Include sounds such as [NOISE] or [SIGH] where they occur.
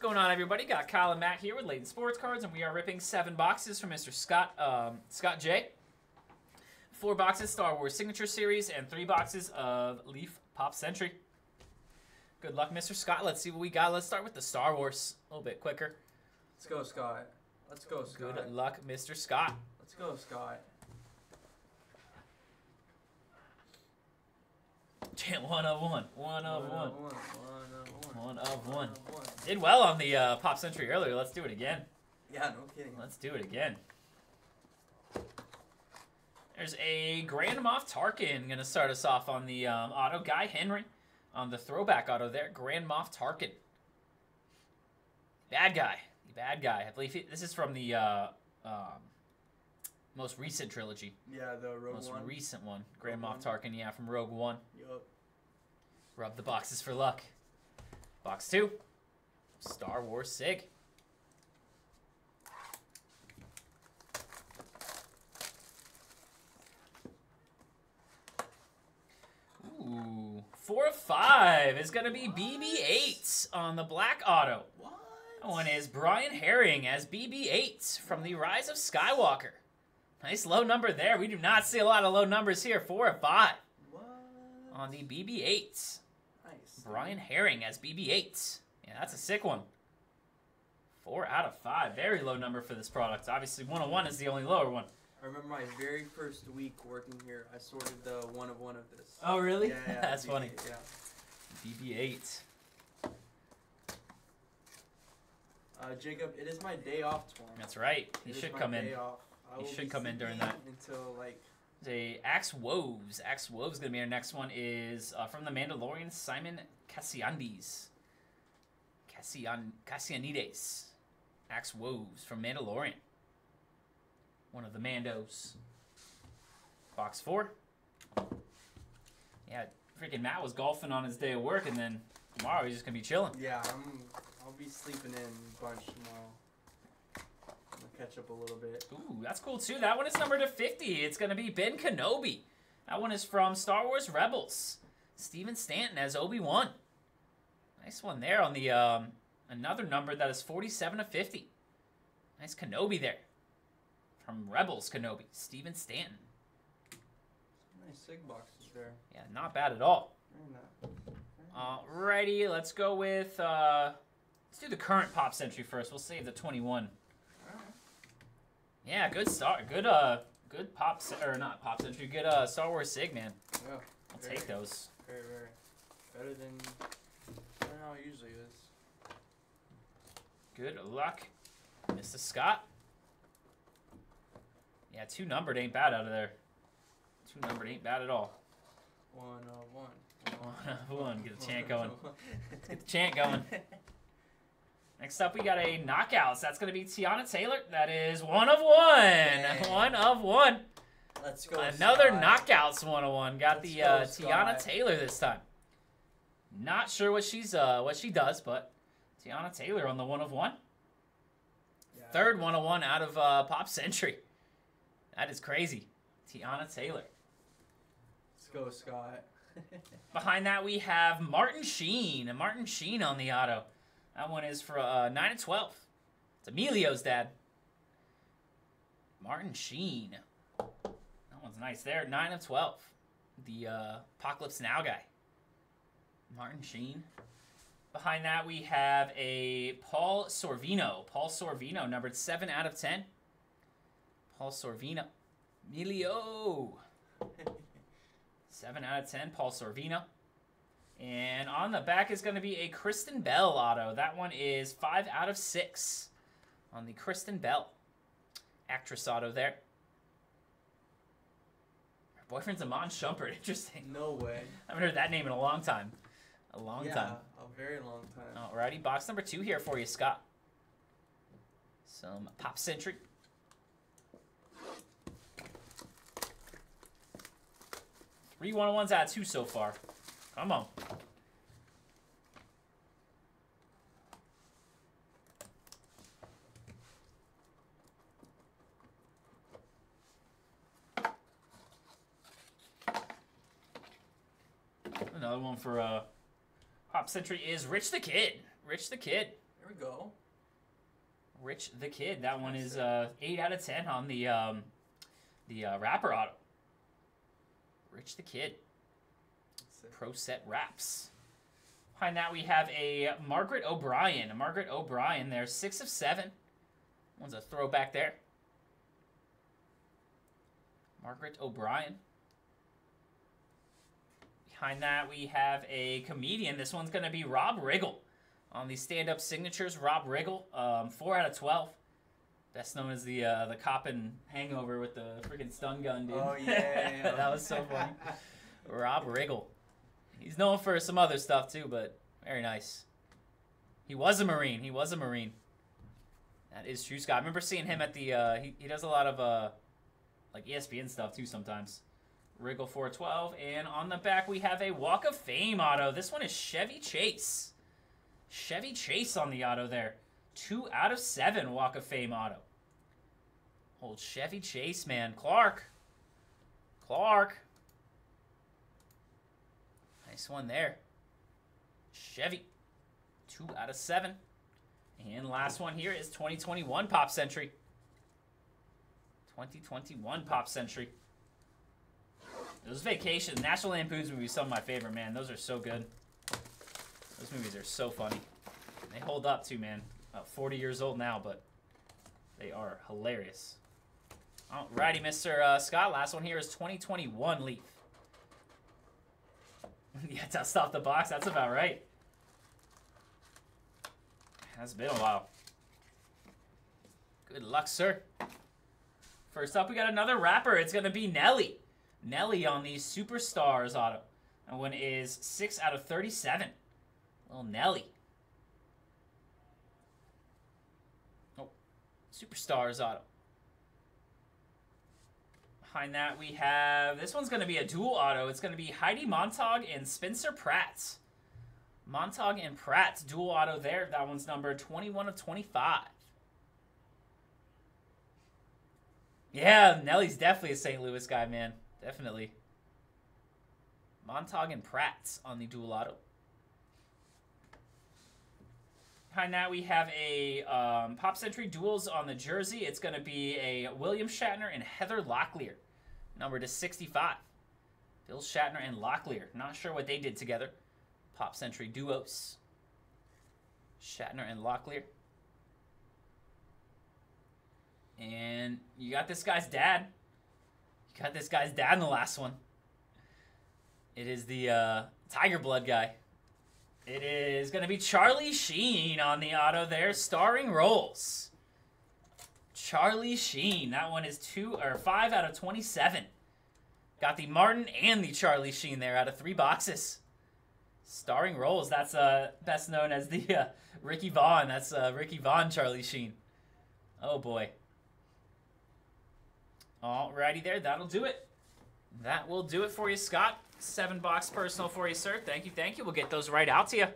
going on, everybody? Got Kyle and Matt here with Layton Sports Cards, and we are ripping seven boxes from Mr. Scott um, Scott J. Four boxes Star Wars Signature Series, and three boxes of Leaf Pop Century. Good luck, Mr. Scott. Let's see what we got. Let's start with the Star Wars. A little bit quicker. Let's go, Scott. Let's go, Scott. Good luck, Mr. Scott. Let's go, Scott. One of one. One of one. One of one. One of one. One of one. Did well on the uh, Pop Century earlier. Let's do it again. Yeah, no kidding. Let's do it again. There's a Grand Moff Tarkin going to start us off on the um, auto. Guy Henry on the throwback auto there. Grand Moff Tarkin. Bad guy. The bad guy. I believe he, this is from the uh, um, most recent trilogy. Yeah, the Rogue most One. recent one. Grand Rogue Moff Tarkin, yeah, from Rogue One. Yup. Rub the boxes for luck. Box two. Star Wars Sig. Ooh, four of five is gonna be BB-8 on the black auto. What? That one is Brian Herring as BB-8 from the Rise of Skywalker. Nice low number there. We do not see a lot of low numbers here. Four of five What? on the BB-8. Nice. Brian Herring as BB-8. Yeah, that's a sick one. Four out of five. Very low number for this product. Obviously, 101 is the only lower one. I remember my very first week working here. I sorted the one of one of this. Oh, really? Yeah, yeah. [LAUGHS] that's BB, funny. Yeah. BB-8. Uh, Jacob, it is my day off tomorrow. That's right. Is should come in. day off. I He should come in during that. Until like The Axe Woves. Axe Woves going to be our next one is uh, from the Mandalorian, Simon Cassiandes. Cassian Kassianides. Axe Woves from Mandalorian. One of the Mandos. Box four. Yeah, freaking Matt was golfing on his day of work, and then tomorrow he's just gonna be chilling. yeah, I'm. I'll be sleeping in a bunch tomorrow. Catch up a little bit. Ooh, that's cool too. That one is numbered to 50. It's going to be Ben Kenobi. That one is from Star Wars Rebels. Stephen Stanton as Obi-Wan. Nice one there on the um, another number that is 47 to 50. Nice Kenobi there. From Rebels Kenobi. Stephen Stanton. Nice sig boxes there. Yeah, not bad at all. Alrighty, let's go with uh, let's do the current pop century first. We'll save the 21. Yeah, good start. Good uh good pop or not pop century. Good uh Star Wars Sig, man. Yeah, I'll Very take those. very, very. Better than, better than how it usually is. Good luck, Mr. Scott. Yeah, two numbered ain't bad out of there. Two numbered ain't bad at all. One of one. One, one. Get the chant going. Get the chant going. Next up, we got a knockouts. That's going to be Teyana Taylor. That is one of one. One of one. Let's go. Another Scott. knockouts 101. Got Let's the uh, Teyana Taylor this time. Not sure what she's uh what she does, but Teyana Taylor on the one of one. Yeah. Third 101 out of uh, Pop Century. That is crazy. Teyana Taylor. Let's go, Scott. [LAUGHS] Behind that, we have Martin Sheen. Martin Sheen on the auto. That one is for uh, 9 and 12. It's Emilio's dad. Martin Sheen. That one's nice there. 9 of 12. The uh, Apocalypse Now guy. Martin Sheen. Behind that, we have a Paul Sorvino. Paul Sorvino, numbered 7 out of 10. Paul Sorvino. Emilio. [LAUGHS] 7 out of 10, Paul Sorvino. And on the back is going to be a Kristen Bell auto. That one is 5 out of 6 on the Kristen Bell actress auto there. Her boyfriend's Iman Shumpert. [LAUGHS] Interesting. no way. I haven't heard that name in a long time. A long yeah, time. a very long time. Alrighty, box number two here for you, Scott. Some Pop Century. Three one ones out of two so far. Come on. Another one for uh, Pop Century is Rich the Kid. Rich the Kid. There we go. Rich the Kid. That one is uh, 8 out of 10 on the um, the uh, wrapper auto. Rich the Kid. It. Pro Set Wraps. Behind that, we have a Margaret O'Brien. Margaret O'Brien there, 6 of 7. One's a throwback there. Margaret O'Brien. Behind that, we have a comedian. This one's going to be Rob Riggle. On the stand-up signatures, Rob Riggle, um, 4 out of 12. Best known as the uh, the cop in Hangover with the freaking stun gun, dude. Oh yeah, yeah, yeah. [LAUGHS] that was so funny. [LAUGHS] Rob Riggle. He's known for some other stuff too, but very nice. He was a Marine. He was a Marine. That is true, Scott. I remember seeing him at the. Uh, he, he does a lot of uh, like ESPN stuff too sometimes. Riggle 412. And on the back, we have a Walk of Fame auto. This one is Chevy Chase. Chevy Chase on the auto there. Two out of seven Walk of Fame auto. Old Chevy Chase, man. Clark. Clark. Nice one there. Chevy. Two out of seven. And last one here is 2021 Pop Century. 2021 Pop Century. Those vacations, National Lampoon's movies, some of my favorite, man. Those are so good. Those movies are so funny. They hold up too, man. About 40 years old now, but they are hilarious. Alrighty, Mr. Uh, Scott. Last one here is 2021 Leaf. [LAUGHS] yeah, dust off the box. That's about right. That's been a while. Good luck, sir. First up, we got another rapper. It's going to be Nelly. Nelly on the Superstars auto. That one is 6 out of 37. Little Nelly. Oh, Superstars auto. Behind that, we have this one's going to be a dual auto. It's going to be Heidi Montag and Spencer Pratt. Montag and Pratt dual auto there. That one's number 21 of 25. Yeah, Nelly's definitely a St. Louis guy, man. Definitely. Montag and Pratt on the dual auto. Behind that, we have a um, Pop Century Duels on the jersey. It's going to be a William Shatner and Heather Locklear, number to 65. Bill Shatner and Locklear. Not sure what they did together. Pop Century Duos. Shatner and Locklear. And you got this guy's dad. You got this guy's dad in the last one. It is the uh, Tiger Blood guy. It is going to be Charlie Sheen on the auto there, starring roles. Charlie Sheen. That one is two or five out of 27. Got the Martin and the Charlie Sheen there out of three boxes. Starring roles. That's uh, best known as the uh, Ricky Vaughn. That's uh, Ricky Vaughn, Charlie Sheen. Oh boy. Alrighty there, that'll do it. That will do it for you, Scott. Seven box personal for you, sir. Thank you, thank you. We'll get those right out to you.